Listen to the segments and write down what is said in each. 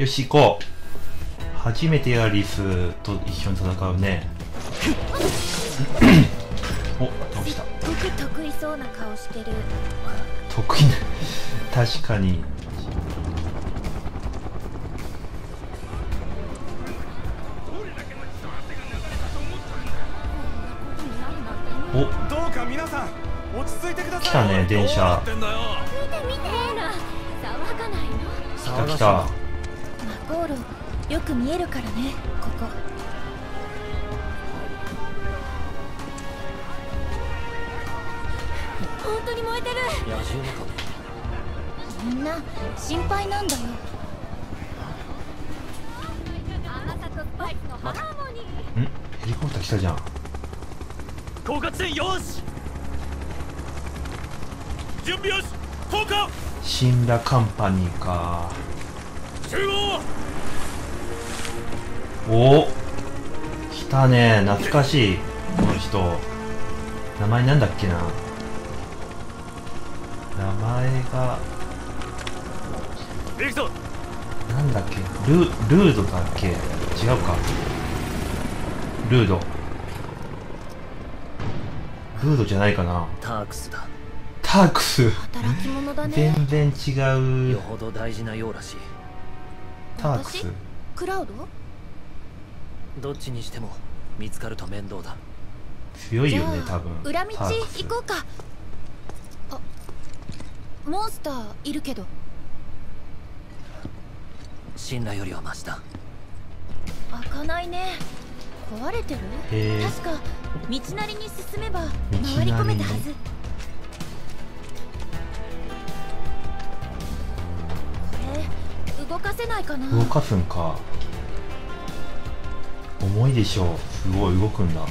よし行こう。初めてエアリスと一緒に戦うね。お倒した。得意そうな顔してる。得意な確かに。お。どうか皆さん落ち着いてください来たね電車騒がないの。来た来たマコーロよく見えるからねここ。本当に燃えてる。野獣のかみんな心配なんだよ。ん？ヘリコプター来たじゃん。狡猾戦よし。準備よし。投下。シンラカンパニーかお来たね。懐かしい。この人。名前なんだっけな。名前が。なんだっけルルードだっけ。違うか。ルード。ルードじゃないかな。タークスだ。タークス。働き者だね。全然違う。よほど大事なようらしいタークス。私クラウド？どっちにしても見つかると面倒だ。強いよねじゃあ多分。裏道行こうか。あモンスターいるけど。信頼よりはマシだ開かないね。壊れてる？確か道なりに進めば回り込めたはず動かせないかな。動かすんか。重いでしょすごい動くんだ。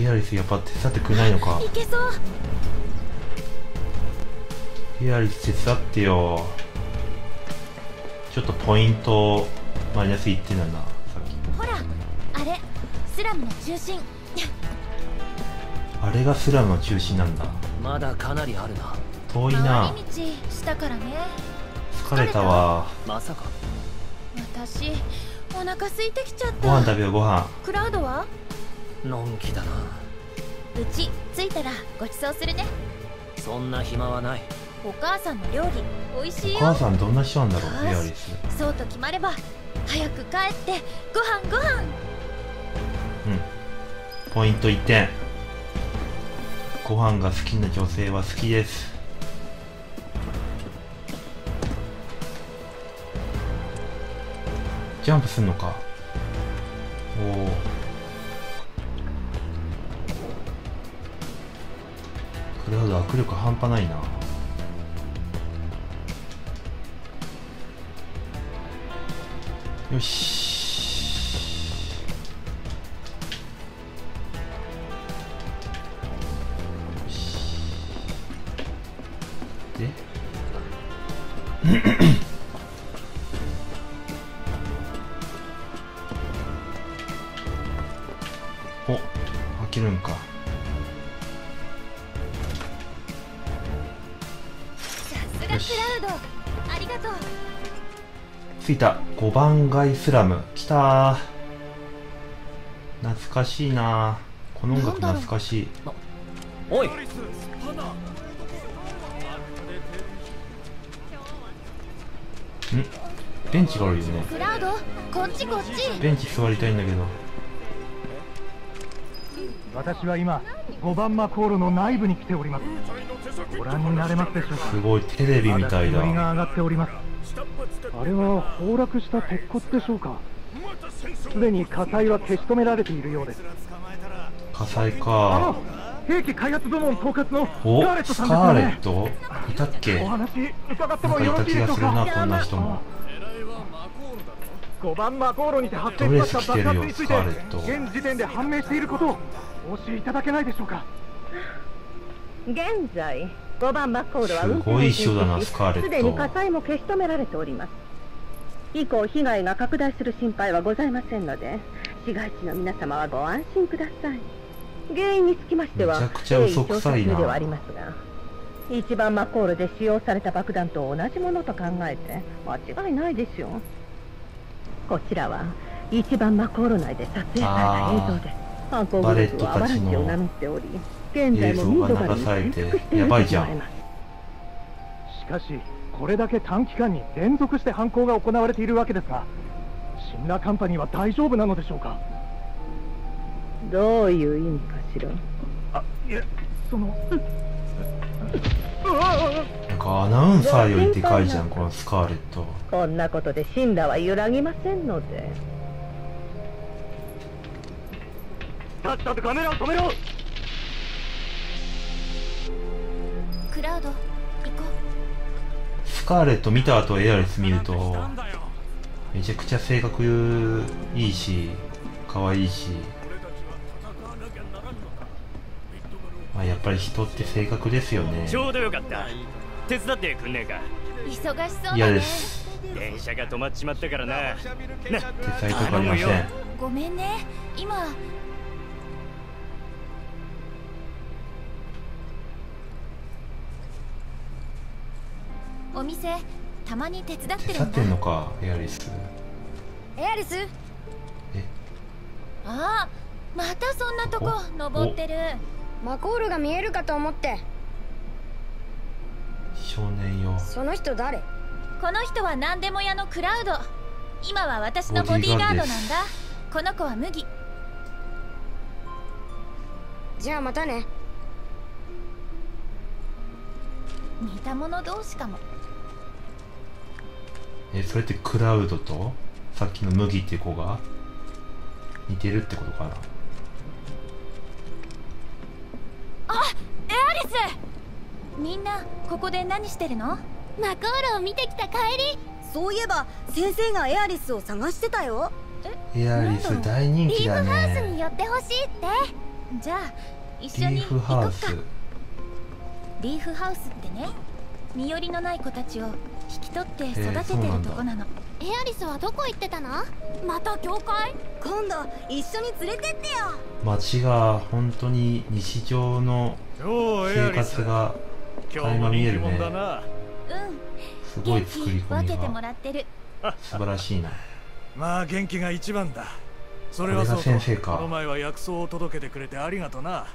エアリスやっぱ手伝ってくれないのか。いけそう。エアリス手伝ってよ。ちょっとポイントマイナス1点なんださっほらあれスラムの中心。きあれがスラムの中心なんだ。まだかなりあるな。遠いな。回り道したからね疲れたわ。まさか。私お腹空いてきちゃっご飯た食べようご飯。クラウドは？のんきだな。うち着いたらごちそうするね。そんな暇はない。お母さんの料理美味しいおよ母さんどんな人なんだろうよし。エアリスそうと決まれば早く帰ってご飯ご飯。うん。ポイント1点。ご飯が好きな女性は好きですジャンプすんのか。おおクラウド握力半端ないな。よし。で？し。クラウドありがとう着いた5番街スラム。来た懐かしいなこの音楽懐かしい。おい。ベンチがあるよね。クラウドこっちこっち。ベンチ座りたいんだけど私は今5番マコールの内部に来ております。ご覧になれますでしょうか？すごいテレビみたいだ。煙が上がっております。あれは崩落した鉄骨でしょうか？すでに火災は消し止められているようです。火災あかの兵器開発部門統括のスカおーレットさんですよね。いたっけ？お話伺ってもよろしいた気がするでしょうかなこんな人も。5番マコールにて発生しました爆発について現時点で判明していることをお教えいただけないでしょうか？現在5番マッコールはすごい人だなスカーレット。すでに火災も消し止められております。以降被害が拡大する心配はございませんので市街地の皆様はご安心ください。原因につきましてはめちゃくちゃ嘘くさいな。ではありますが一番マコールで使用された爆弾と同じものと考えて間違いないでしょうこちらは一番マコール内で撮影された映像です犯行グループはアバランチを名乗っており現在もミードバルに潜伏していると思われますしかしこれだけ短期間に連続して犯行が行われているわけですがシンラカンパニーは大丈夫なのでしょうか？どういう意味かしら？あいえそのなんかアナウンサーよりでかいじゃんこのスカーレットこんなことでシンラは揺らぎませんのでさっさとカメラを止めろ。クラウド行こスカーレット見た後エアリス見るとめちゃくちゃ性格いいし可愛いし。まあやっぱり人って性格ですよね。ちょうどよかった。手伝ってくんねえか。う忙しそうだ嫌ねです。電車が止まっちまったからな。手伝いとかありません。ごめんね。今お店たまに手伝ってるんだ。手伝ってんのかエアリス。エアリス？え？ああまたそんなとこお登ってる。マコールが見えるかと思って。少年よ。その人誰？この人は何でも屋のクラウド。今は私のボディーガードなんだ。この子は麦。じゃあまたね。似た者同士かもえそれってクラウドとさっきの麦っていう子が似てるってことかな？エアリス！みんなここで何してるの？マコールを見てきた帰り。そういえば先生がエアリスを探してたよ。エアリス大人リ気だーフハウスにね寄ってほしいって。じゃあ一緒にリーフ行こっか。ハウス。リーフハウスってね身寄りのない子たちを引き取って育ててるとこなの。エアリスはどこ行ってたの？また教会？今度一緒に連れてってよ。街が本当に日常の生活が今日も人気者だな。うんすごい作り込み元気分けてもがらってる。素晴らしいな。まあ元気が一番だ。それはそうと。先生か。この前は薬草を届けてくれてありがとな。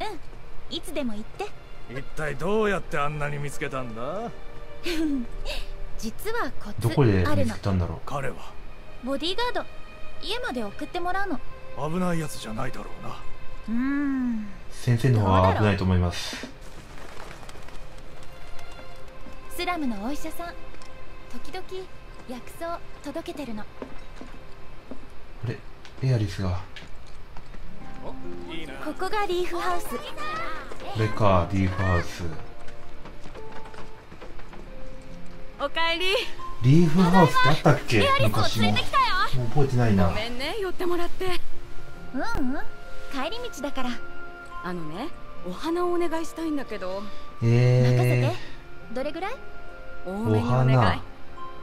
うん。いつでも行って。一体どうやってあんなに見つけたんだ？実はコツどこで見あるのつけたんだろ彼は？ボディーガード家まで送ってもらうの。危ないやつじゃないだろうな。うーん。う先生の方は危ないと思います。スラムのお医者さん。時々薬草届けてるの。あれエアリスが。いいなここがリーフハウス。これかリーフハウスおかえり。リーフハウスってあったっけ？エアリスを昔もも連れてきたよ。う覚えてないな。ごめんね寄ってもらって。うんうん。帰り道だから。あのねお花をお願いしたいんだけど。任せえて。どれぐらい？多めにお願い。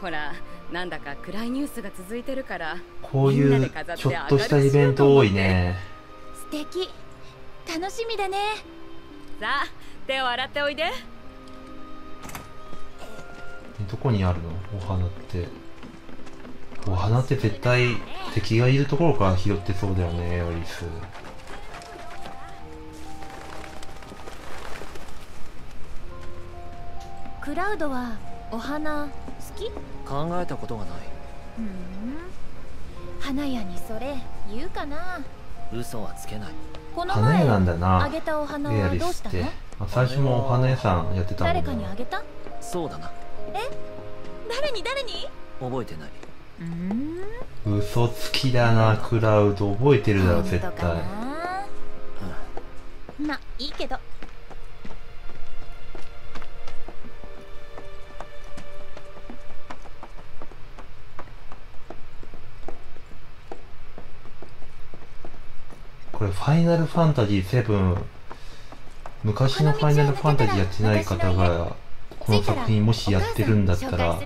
ほらなんだか暗いニュースが続いてるから。ー、こういうちょっとしたイベント多いね。素敵。楽しみだね。さあ手を洗っておいでどこにあるの？お花って。お花って絶対敵がいるところから拾ってそうだよねエアリス。クラウドはお花好き？考えたことがない。ふん。花屋にそれ言うかな？嘘はつけない。この花屋前なんだなあげたお花エアはどうしたの？リスって。あ最初もお花屋さんやってたもん誰ねかにあげた？そうだな誰に？誰に？覚えてない。うーん。嘘つきだなクラウド。覚えてるだろ絶対。なまあいいけど。これファイナルファンタジー7昔のファイナルファンタジーやってない方がこの作品もしやってるんだったら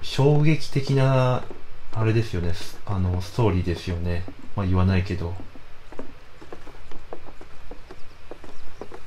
衝撃的なあれですよねあのストーリーですよね。まあ言わないけど。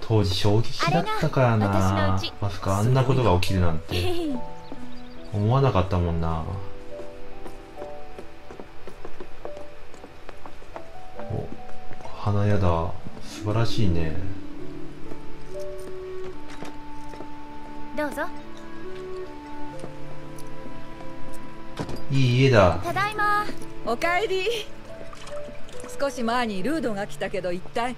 当時衝撃だったからな。まさかあんなことが起きるなんて。思わなかったもんな。お花屋だ。素晴らしいね。いい家だ。ただいま。おかえり。少し前にルードが来たけど一体。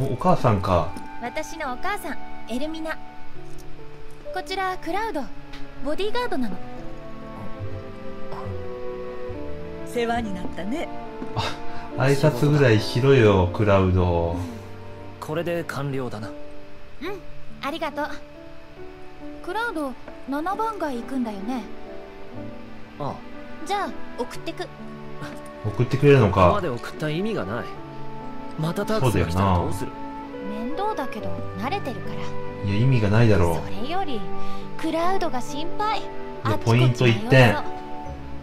おお母さんか。私のお母さんエルミナ。こちらクラウド。ボディーガードなの。世話になったね。挨拶ぐらいしろよクラウド。これで完了だな。うんありがとう。クラウド7番街行くんだよねあじゃあ送ってく。送ってくれるのここまかで送った意味がない。またタクスが来たらどうする面倒だけど慣れてるから。いや意味がないだろそれよりクラウドが心配。ポイント1点。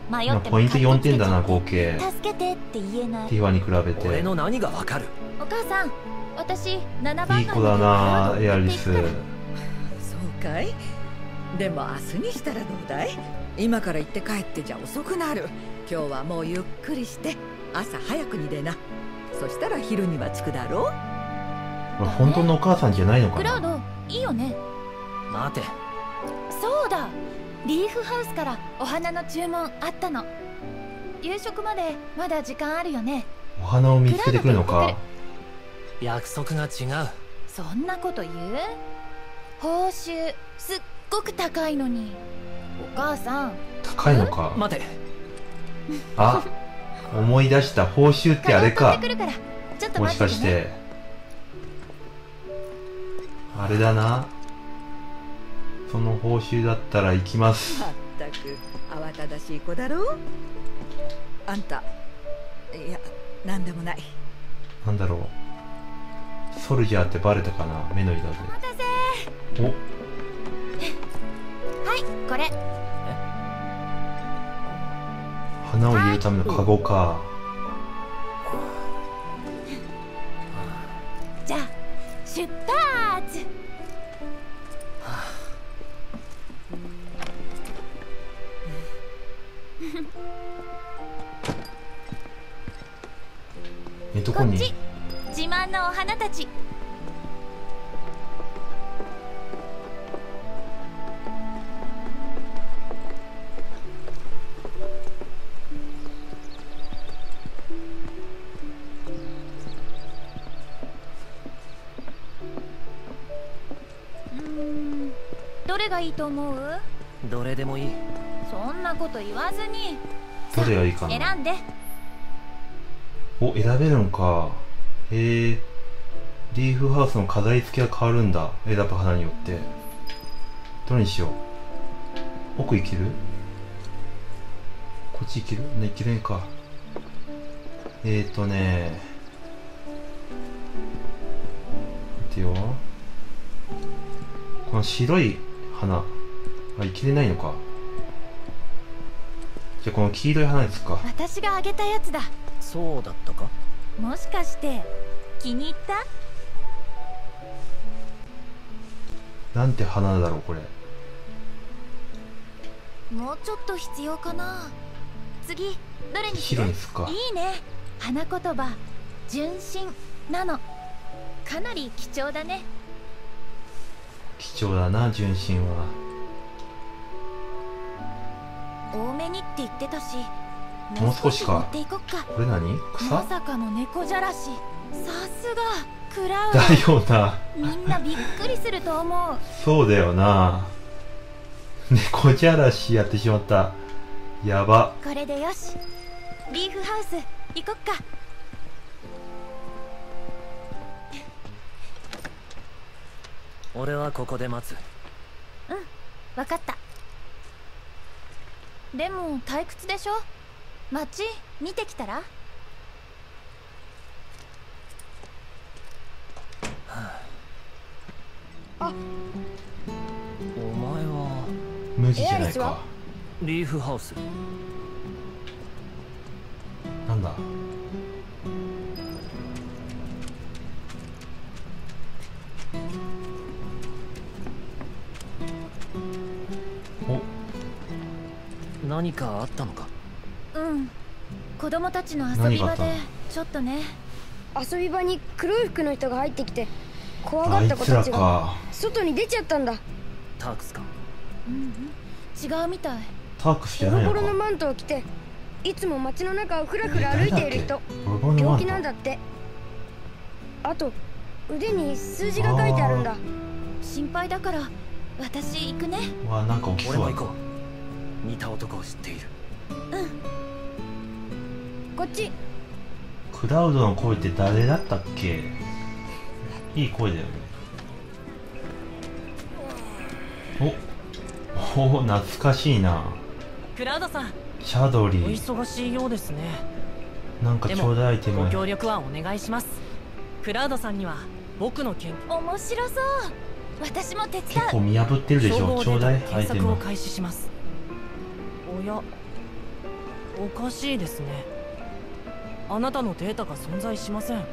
迷今ってもポイント4点だな合計。助けてって言えない。ティファに比べ俺ての何がわかる？お母さん私7番街いい子だなエアリス。そうかい？でも明日にしたらどうだい？今から行って帰ってじゃ遅くなる。今日はもうゆっくりして朝早くに出な。そしたら昼には着くだろう。本当のお母さんじゃないのかな？クラウドいいよね。待て。そうだ。リーフハウスからお花の注文あったの。夕食までまだ時間あるよね。お花を見つけてくるのか？約束が違う。そんなこと言う？報酬すっごく高いのに。お母さん。高いのか。待て。あ思い出した報酬ってあれか。もしかして。あれだな。その報酬だったら行きます。まったく慌ただしい子だろ？うあんた。いや何でもない。なんだろう。ソルジャーってバレたかな？目の色で。お待たせ。お。はいこれ花を入れるためのカゴか。じゃあ出発。えどこに？自慢のお花たちがいいと思う？どれでもいい。そんなこと言わずに。どれがいいかな？選んで。お選べるんか。へえ。リーフハウスの飾り付けが変わるんだ。選ぶ花によって。どれにしよう？奥行ける？こっち行ける？ね行けるんか。えーとね。待てよ。この白い花。あいけれないのか。じゃあこの黄色い花ですか。私があげたやつだ。そうだったか？もしかして気に入った？なんて花だろうこれ。もうちょっと必要かな。次どれにする白にすっか。いいね。花言葉純真なの。かなり貴重だね貴重だな純真は。多めにって言ってたしもう少しか。これ何？ま草さかの猫じゃらし。さすがクラウドだよな。みんなびっくりすると思う。そうだよな。猫じゃらしやってしまった。やば。これでよし。リーフハウス行こっか俺はここで待つ。わかった。でも退屈でしょ？街見てきたら？お前は。無地じゃないか。リーフハウス何かあったのか？うん。子供たちの遊び場でちょっとね。遊び場に黒い服の人が入ってきて怖がった子たちが外に出ちゃったんだ。タークスか。うん、違うみたい。タークスじゃないのか？ボロボロのマントを着ていつも街の中をふらふら歩いている人。病気なんだって。あと腕に数字が書いてあるんだ。心配だから私行くね。わなんか起きそう俺も行こう似た男を知っている。うん。こっち。クラウドの声って誰だったっけ？いい声だよね。おお懐かしいな。クラウドさん。シャドリ。ーお忙しいようですね。なんかちょうだいアイテムご協力はお願いします。クラウドさんには僕の研究面白そう。私も手伝う。結構見破ってるでしょ？ちょうだいアイテムを開始します。おやおかしいですね。あなたのデータが存在しません。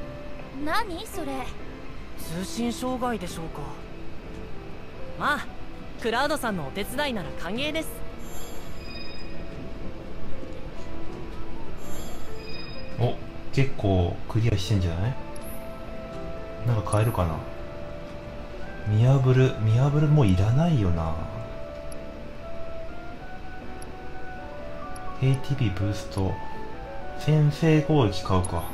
何？それ。通信障害でしょうか。まあクラウドさんのお手伝いなら歓迎です。お結構クリアしてんじゃない？なんか変えるかな？見破る見破るもういらないよな ATB ブースト。先制攻撃買うか。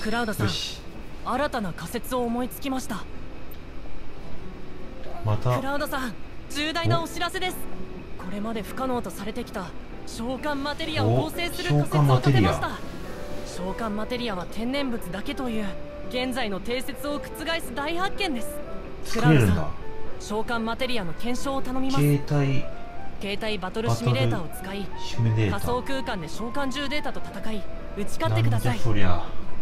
クラウドさん新たな仮説を思いつきました。また。クラウドさん重大なお。知らせです。これまで不可能とされてきた召喚マテリアを合成する仮説を立てました。召喚マテリアは天然物だけという現在の定説を覆す大発見です。クラウドさん召喚マテリアの検証を頼みます。携帯。携帯バトルシミュレーターを使い仮想空間で召喚獣データと戦い打ち勝ってください。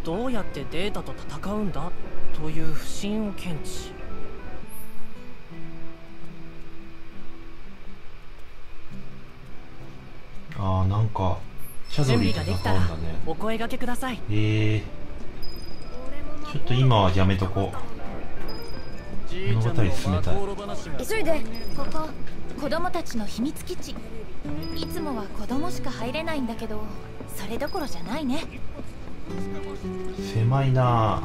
どうやってデータと戦うんだ？という不審を検知。ああなんかシャドリーと戦うんだね。お声掛けください。ええー、ちょっと今はやめとこう物語進めたい急いで。ここ子供たちの秘密基地。いつもは子供しか入れないんだけどそれどころじゃないね。狭いな。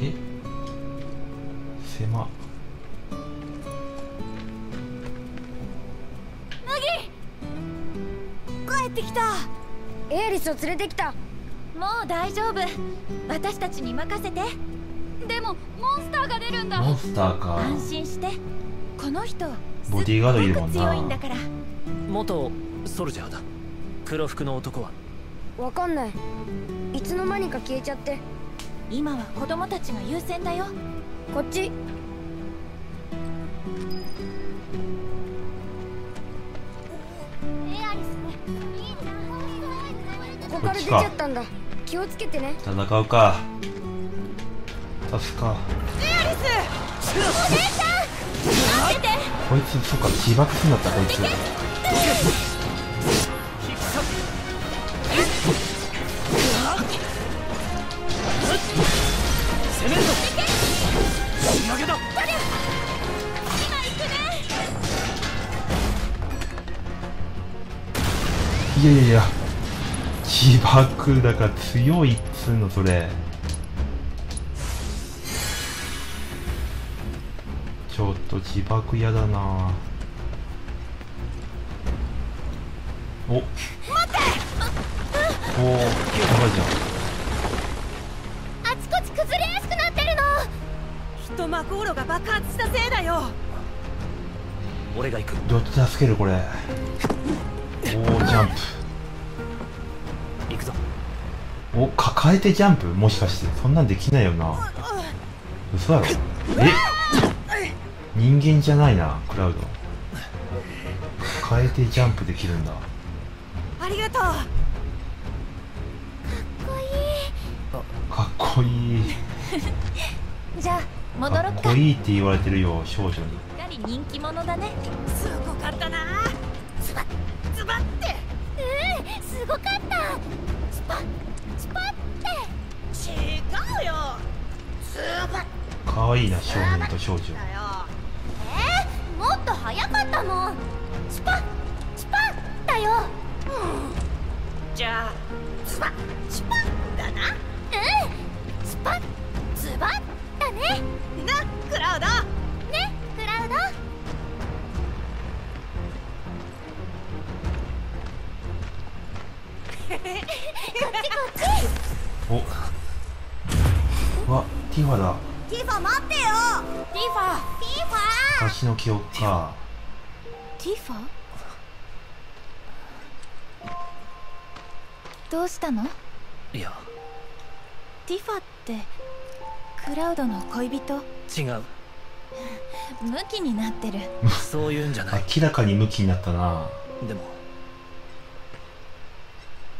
え？狭。帰ってきた。エアリスを連れてきた。もう大丈夫。私たちに任せてでもモンスターが出るんだ。モンスターか。安心して。この人ボディーガードいるもんな。強いんだから。元ソルジャーだ。黒服の男は？わかんない。いつの間にか消えちゃって。今は子供たちが優先だよ。こっち。ここから出ちゃったんだ。気をつけてね。戦うか助か。エアリスお姉ちゃん待って。て。こいつそっか自爆すんだったこいつ攻めるぞ仕上げだいやいやいや自爆だから強いっつうのそれちょっと自爆嫌だな。お。待って！おおやばいじゃん。とマコーロが爆発したせいだよ！俺が行く。どうやって助けるこれ？おおジャンプ。行くぞ。お抱えてジャンプ？もしかして。そんなんできないよな。嘘やろ。え？人間じゃないなクラウド。抱えてジャンプできるんだ。ありがとう。かっこいい。じゃあ戻ろっか。かっこいいって言われてるよ少女に。やはり人気者だね。すごかったな。ズバッズバッて。うんすごかった。スパッスパッて。違うよ。ズバッ。かかわいいな少年と少女。えー、もっと早かったもんスパッスパッだよ、うん、じゃあスパッスパッだな。うん。スパッズバッだね。なクラウド。ねクラウド。こっちこっち。お。わティファだティファ待ってよティファティファ私の記憶か。ティファどうしたの?いや。ティファってクラウドの恋人？違う。ムキになってる。そういうんじゃない。明らかにムキになったな。でも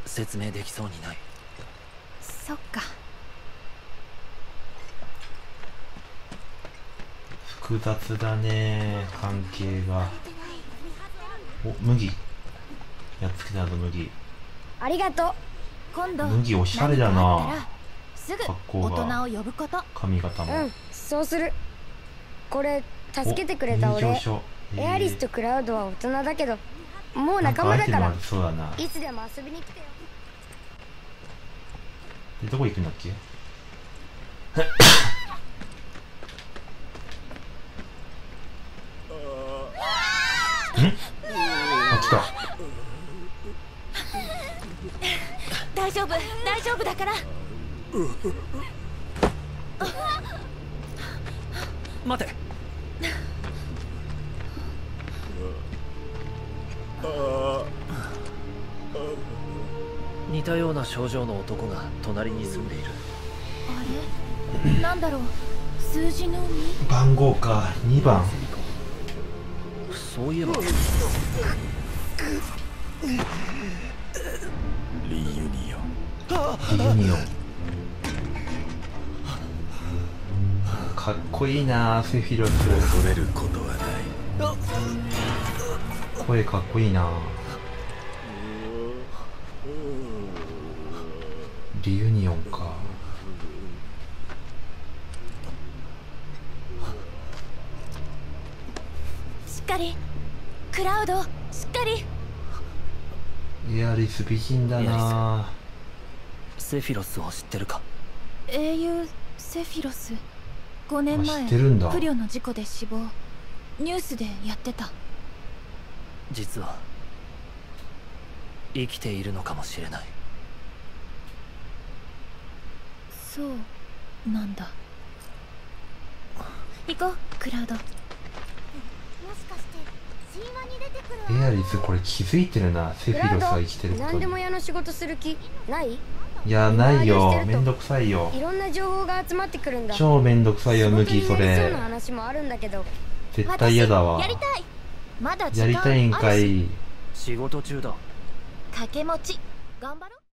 説明できそうにない。そっか複雑だね。関係が。お麦。やっつけたぞ麦。ありがとう。今度麦おしゃれだな。すぐ大人を呼ぶこと。髪型も。うんそうする。これ助けてくれた俺。エアリスとクラウドは大人だけどもう仲間だから。そうだな。いつでも遊びに来てよ。でどこ行くんだっけ？ん？あ来た大丈夫大丈夫だから。待て。似たような症状の男が隣に住んでいる。あれ？なんだろう？数字の2番号か。2番そういえば。リユニオン。リユニオン。かっこいいなセフィロス。恐れることはない。声かっこいいな。リユニオンかしっかり。クラウドしっかり。エアリス美人だな。セフィロスを知ってるか？英雄セフィロス。5年前不慮の事故で死亡。ニュースでやってた。実は生きているのかもしれない。そうなんだ。行こうクラウドもしかして神話に出てくるエアリスこれ気づいてるな。セフィロスが生きてること。何でも屋の仕事する気？ない。いやないよ。めんどくさいよ。いろんな情報が集まってくるんだ。超めんどくさいよ麦それ。そうな話もあるんだけど。絶対嫌だわ。やりたい。まだやりたいんかい。仕事中だ。掛け持ち。頑張ろう